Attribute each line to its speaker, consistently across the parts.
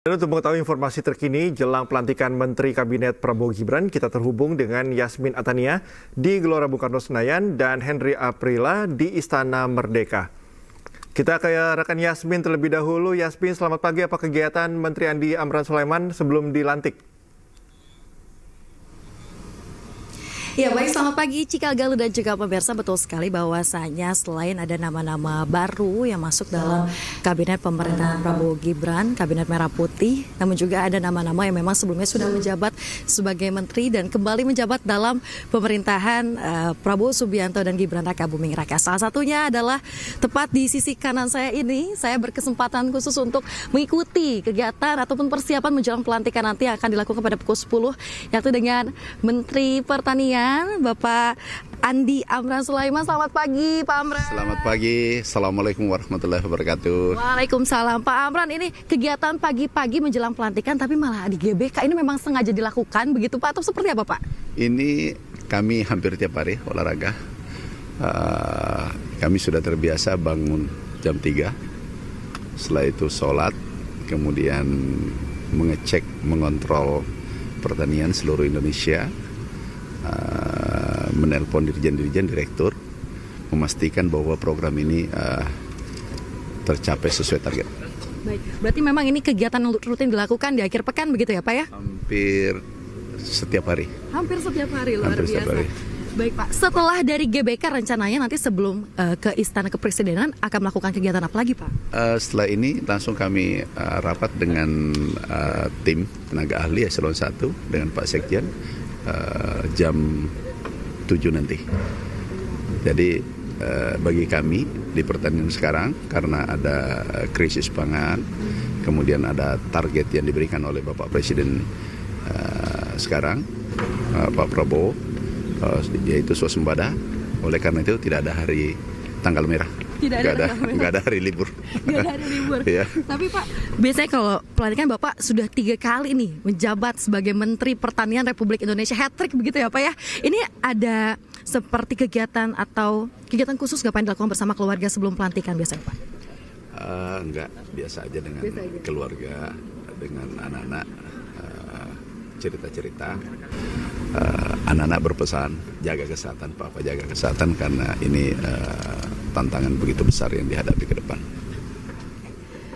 Speaker 1: Dan untuk mengetahui informasi terkini jelang pelantikan Menteri Kabinet Prabowo Gibran, kita terhubung dengan Yasmin Atania di Gelora Bung Karno Senayan dan Henry Aprila di Istana Merdeka. Kita ke rekan Yasmin terlebih dahulu. Yasmin, selamat pagi. Apa kegiatan Menteri Andi Amran Sulaiman sebelum dilantik?
Speaker 2: Ya baik selamat pagi Cikal Galuh dan juga pemirsa betul sekali bahwasanya selain ada nama-nama baru yang masuk dalam kabinet pemerintahan Prabowo Gibran, kabinet Merah Putih, namun juga ada nama-nama yang memang sebelumnya sudah menjabat sebagai menteri dan kembali menjabat dalam pemerintahan uh, Prabowo Subianto dan Gibran Raka Buming Raka. Salah satunya adalah tepat di sisi kanan saya ini, saya berkesempatan khusus untuk mengikuti kegiatan ataupun persiapan menjelang pelantikan nanti yang akan dilakukan pada pukul 10 yaitu dengan Menteri Pertanian, Bapak Andi Amran Sulaiman. Selamat pagi, Pak Amran.
Speaker 3: Selamat pagi. Assalamualaikum warahmatullahi wabarakatuh.
Speaker 2: Waalaikumsalam, Pak Amran. Ini kegiatan pagi-pagi menjelang pelantikan, tapi malah di GBK ini memang sengaja dilakukan begitu, Pak? Atau seperti apa, Pak?
Speaker 3: Ini kami hampir tiap hari olahraga. Uh, kami sudah terbiasa bangun jam 3. Setelah itu sholat, kemudian mengecek, mengontrol pertanian seluruh Indonesia uh, menelpon dirjen-dirjen direktur memastikan bahwa program ini uh, tercapai sesuai target.
Speaker 2: Baik, berarti memang ini kegiatan rutin dilakukan di akhir pekan begitu ya Pak ya?
Speaker 3: Hampir setiap hari.
Speaker 2: Hampir setiap hari luar
Speaker 3: Hampir
Speaker 2: biasa.
Speaker 3: Setiap hari.
Speaker 2: Baik Pak, setelah dari GBK rencananya nanti sebelum uh, ke Istana Kepresidenan akan melakukan kegiatan apa lagi Pak?
Speaker 3: Uh, setelah ini langsung kami uh, rapat dengan uh, tim tenaga ahli eselon 1 dengan Pak Sekjen uh, jam 7 nanti. Jadi uh, bagi kami di pertanian sekarang karena ada krisis pangan, kemudian ada target yang diberikan oleh Bapak Presiden uh, sekarang Pak Prabowo yaitu swasembada. Oleh karena itu tidak ada hari tanggal merah.
Speaker 2: Tidak ada,
Speaker 3: ada, gak ada hari libur.
Speaker 2: Gak ada hari libur.
Speaker 3: ya.
Speaker 2: Tapi Pak, biasanya kalau pelantikan Bapak sudah tiga kali nih menjabat sebagai Menteri Pertanian Republik Indonesia hat trick begitu ya Pak ya. Ini ada seperti kegiatan atau kegiatan khusus gak apa yang dilakukan bersama keluarga sebelum pelantikan biasanya Pak?
Speaker 3: Uh, enggak, biasa aja dengan
Speaker 2: Biasa aja.
Speaker 3: keluarga, dengan anak-anak uh, cerita-cerita. Uh, anak-anak berpesan jaga kesehatan, papa jaga kesehatan karena ini uh, tantangan begitu besar yang dihadapi ke depan.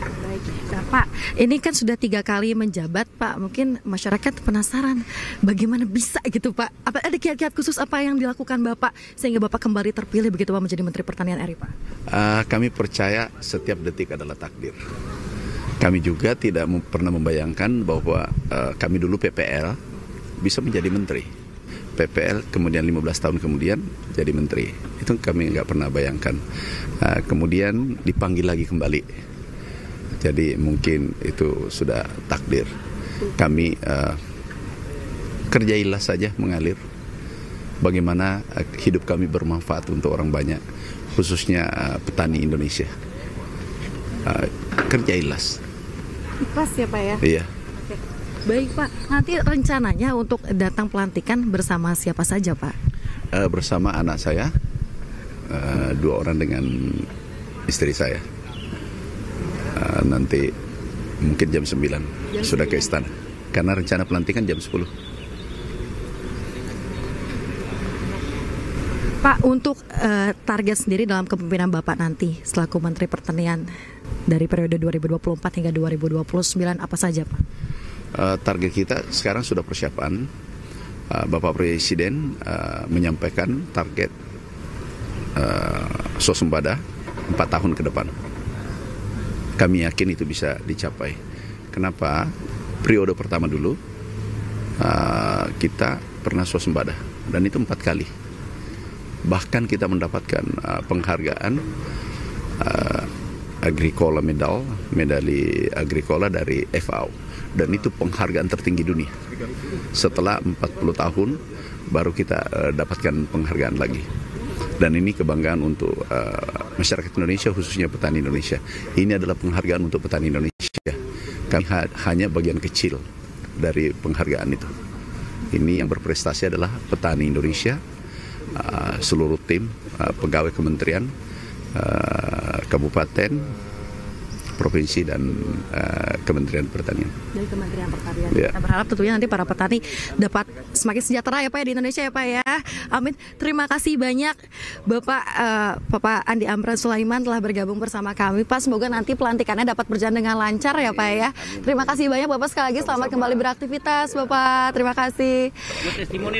Speaker 2: Baik, nah Pak, ini kan sudah tiga kali menjabat Pak. Mungkin masyarakat penasaran bagaimana bisa gitu Pak. Apa ada kiat-kiat khusus apa yang dilakukan Bapak sehingga Bapak kembali terpilih begitu Pak menjadi Menteri Pertanian RI Pak?
Speaker 3: Uh, kami percaya setiap detik adalah takdir. Kami juga tidak pernah membayangkan bahwa uh, kami dulu PPL bisa menjadi menteri. PPL kemudian 15 tahun kemudian jadi menteri. Itu kami nggak pernah bayangkan. Uh, kemudian dipanggil lagi kembali. Jadi mungkin itu sudah takdir. Kami uh, kerjailah saja mengalir. Bagaimana uh, hidup kami bermanfaat untuk orang banyak, khususnya uh, petani Indonesia. Uh, kerja ikhlas.
Speaker 2: Ikhlas ya Pak ya?
Speaker 3: Iya.
Speaker 2: Baik Pak, nanti rencananya untuk datang pelantikan bersama siapa saja Pak?
Speaker 3: Uh, bersama anak saya, uh, dua orang dengan istri saya. Uh, nanti mungkin jam 9 sudah ke istana. Karena rencana pelantikan jam 10.
Speaker 2: Pak, untuk eh, target sendiri dalam kepemimpinan Bapak nanti selaku Menteri Pertanian dari periode 2024 hingga 2029 apa saja Pak?
Speaker 3: Uh, target kita sekarang sudah persiapan. Uh, Bapak Presiden uh, menyampaikan target uh, swasembada 4 tahun ke depan. Kami yakin itu bisa dicapai. Kenapa? Periode pertama dulu kita pernah swasembada dan itu empat kali. Bahkan kita mendapatkan penghargaan uh, Agricola Medal, medali Agricola dari FAO. Dan itu penghargaan tertinggi dunia. Setelah 40 tahun baru kita uh, dapatkan penghargaan lagi. Dan ini kebanggaan untuk uh, masyarakat Indonesia khususnya petani Indonesia. Ini adalah penghargaan untuk petani Indonesia. Kami ha- hanya bagian kecil dari penghargaan itu. Ini yang berprestasi adalah petani Indonesia, uh, seluruh tim, uh, pegawai kementerian, uh, kabupaten, provinsi dan uh, Kementerian Pertanian.
Speaker 2: Dari Kementerian Pertanian. Ya. Kita berharap tentunya nanti para petani dapat semakin sejahtera ya Pak ya di Indonesia ya Pak ya. Amin. Terima kasih banyak Bapak uh, Bapak Andi Amran Sulaiman telah bergabung bersama kami Pak. Semoga nanti pelantikannya dapat berjalan dengan lancar ya Pak ya. Terima kasih banyak Bapak sekali lagi selamat kembali beraktivitas Bapak. Terima kasih.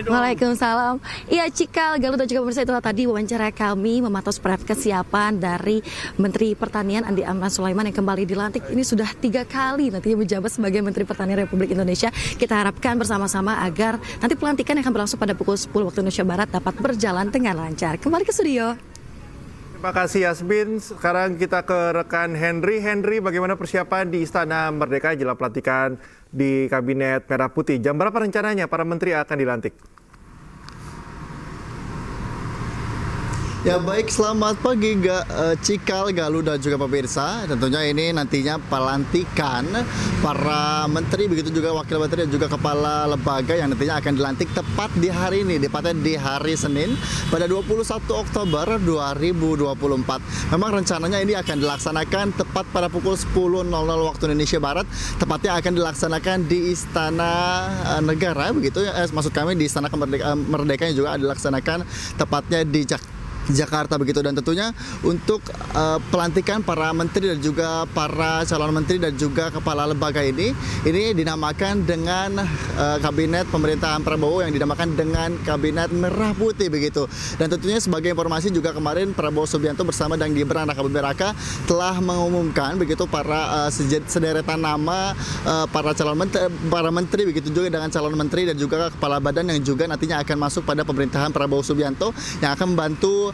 Speaker 2: Waalaikumsalam. Iya Cikal Galuh dan juga pemirsa itu tadi wawancara kami memantau seperti kesiapan dari Menteri Pertanian Andi Amran Sulaiman yang kembali dilantik. Ini sudah tiga kali nantinya menjabat sebagai Menteri Pertanian Republik Indonesia. Kita harapkan bersama-sama agar nanti pelantikan yang akan berlangsung pada pukul 10 waktu Indonesia Barat dapat berjalan dengan lancar. Kembali ke studio.
Speaker 1: Terima kasih Yasmin. Sekarang kita ke rekan Henry. Henry, bagaimana persiapan di Istana Merdeka jelang pelantikan di Kabinet Merah Putih? Jam berapa rencananya para menteri akan dilantik?
Speaker 4: Ya baik, selamat pagi Ga, uh, Cikal, Galuh dan juga pemirsa. Tentunya ini nantinya pelantikan para menteri, begitu juga wakil menteri dan juga kepala lembaga yang nantinya akan dilantik tepat di hari ini, tepatnya di hari Senin pada 21 Oktober 2024. Memang rencananya ini akan dilaksanakan tepat pada pukul 10.00 waktu Indonesia Barat, tepatnya akan dilaksanakan di Istana uh, Negara, begitu ya, eh, maksud kami di Istana Kemerdekaan Merdeka yang juga dilaksanakan tepatnya di Jakarta Jakarta begitu. Dan tentunya untuk uh, pelantikan para menteri dan juga para calon menteri dan juga kepala lembaga ini ini dinamakan dengan uh, kabinet pemerintahan Prabowo yang dinamakan dengan kabinet merah putih begitu. Dan tentunya sebagai informasi juga kemarin Prabowo Subianto bersama dengan Gibran Rakabuming Raka telah mengumumkan begitu para uh, sederetan nama uh, para calon menteri para menteri begitu juga dengan calon menteri dan juga kepala badan yang juga nantinya akan masuk pada pemerintahan Prabowo Subianto yang akan membantu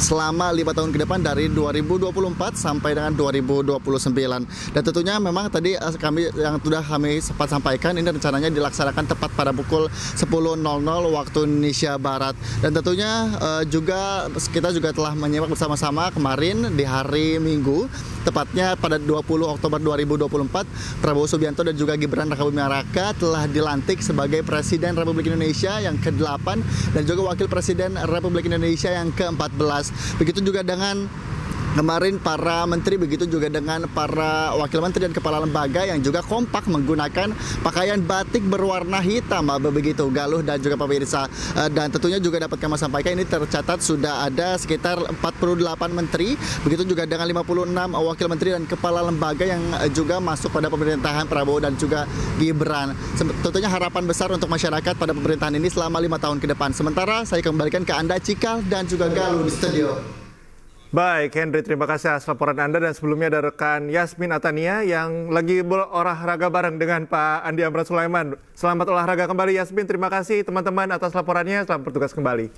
Speaker 4: selama lima tahun ke depan dari 2024 sampai dengan 2029 dan tentunya memang tadi eh, kami yang sudah kami sempat sampaikan ini rencananya dilaksanakan tepat pada pukul 10.00 waktu Indonesia Barat. Dan tentunya uh, juga kita juga telah menyimak bersama-sama kemarin di hari Minggu tepatnya pada 20 Oktober 2024 Prabowo Subianto dan juga Gibran Rakabuming Raka telah dilantik sebagai Presiden Republik Indonesia yang ke-8 dan juga Wakil Presiden Republik Indonesia yang ke-14 Begitu juga dengan kemarin para menteri begitu juga dengan para wakil menteri dan kepala lembaga yang juga kompak menggunakan pakaian batik berwarna hitam begitu. Galuh dan juga pemirsa. Eh, dan tentunya juga dapat kami sampaikan ini tercatat sudah ada sekitar 48 menteri begitu juga dengan 56 wakil menteri dan kepala lembaga yang eh, juga masuk pada pemerintahan Prabowo dan juga Gibran. Tentunya harapan besar untuk masyarakat pada pemerintahan ini selama lima tahun ke depan. Sementara saya kembalikan ke Anda Cikal dan juga Galuh di studio
Speaker 1: Baik, Henry, terima kasih atas laporan Anda dan sebelumnya ada rekan Yasmin Atania yang lagi berolahraga bareng dengan Pak Andi Amran Sulaiman. Selamat olahraga kembali Yasmin, terima kasih teman-teman atas laporannya, selamat bertugas kembali.